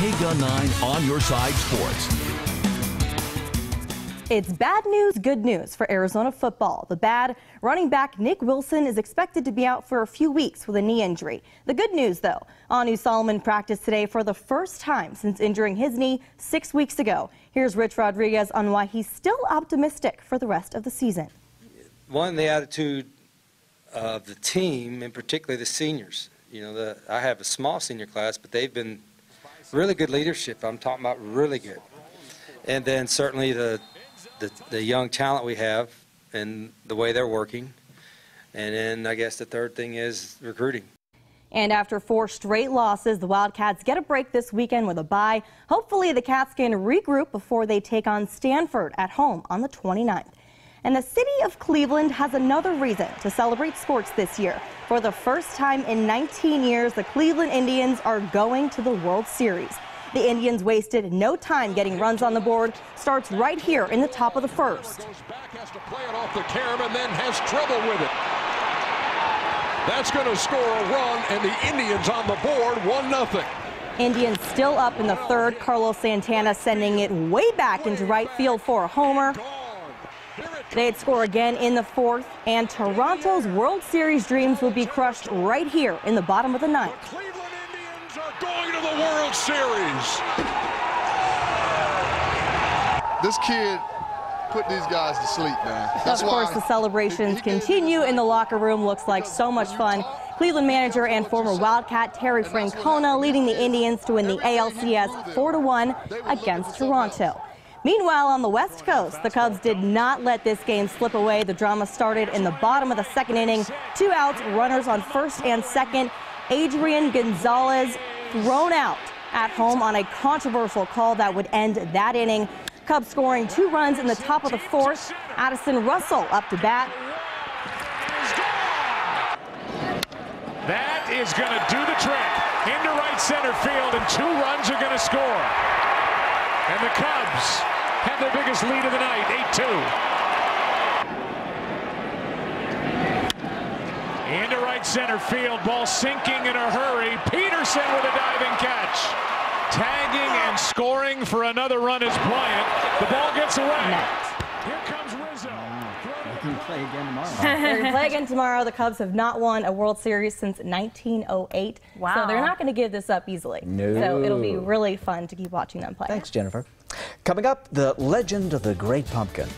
KGUN 9 on your side sports. It's bad news, good news for Arizona football. The bad, running back Nick Wilson is expected to be out for a few weeks with a knee injury. The good news, though, Anu Solomon practiced today for the first time since injuring his knee six weeks ago. Here's Rich Rodriguez on why he's still optimistic for the rest of the season. One, the attitude of the team, and particularly the seniors. You know, the, I have a small senior class, but they've been really good leadership. I'm talking about really good. And then certainly the the, the young talent we have and the way they're working. And then I guess the third thing is recruiting. And after four straight losses, the Wildcats get a break this weekend with a bye. Hopefully, the Cats can regroup before they take on Stanford at home on the 29th. And the city of Cleveland has another reason to celebrate sports this year. For the first time in 19 years, the Cleveland Indians are going to the World Series. The Indians wasted no time getting runs on the board. Starts right here in the top of the first. Back, has to play it off the carom, and then has trouble with it. That's going to score a run, and the Indians on the board, 1-0. Indians still up in the third. Carlos Santana sending it way back into right field for a homer. They'd score again in the fourth, and Toronto's World Series dreams would be crushed right here in the bottom of the ninth The Cleveland Indians are going to the World Series. This kid put these guys to sleep, man. That's of course, the celebrations continue in the locker room. Looks like so much fun. Cleveland manager and former Wildcat Terry Francona leading the Indians to win the ALCS 4-1 against Toronto. Meanwhile, on the West Coast, the Cubs did not let this game slip away. The drama started in the bottom of the second inning. Two outs, runners on first and second. Adrian Gonzalez thrown out at home on a controversial call that would end that inning. Cubs scoring two runs in the top of the fourth. Addison Russell up to bat. That is going to do the trick. Into right center field, and two runs are going to score. And the Cubs have their biggest lead of the night, 8-2. Into right center field, ball sinking in a hurry. Pederson with a diving catch. Tagging and scoring for another run is Bryant. The ball gets away. Here comes Rizzo. They can play again tomorrow. they can play again tomorrow. The Cubs have not won a World Series since 1908. Wow. So they're not going to give this up easily. No. So it'll be really fun to keep watching them play. Thanks, Jennifer. Coming up, the legend of the Great Pumpkin.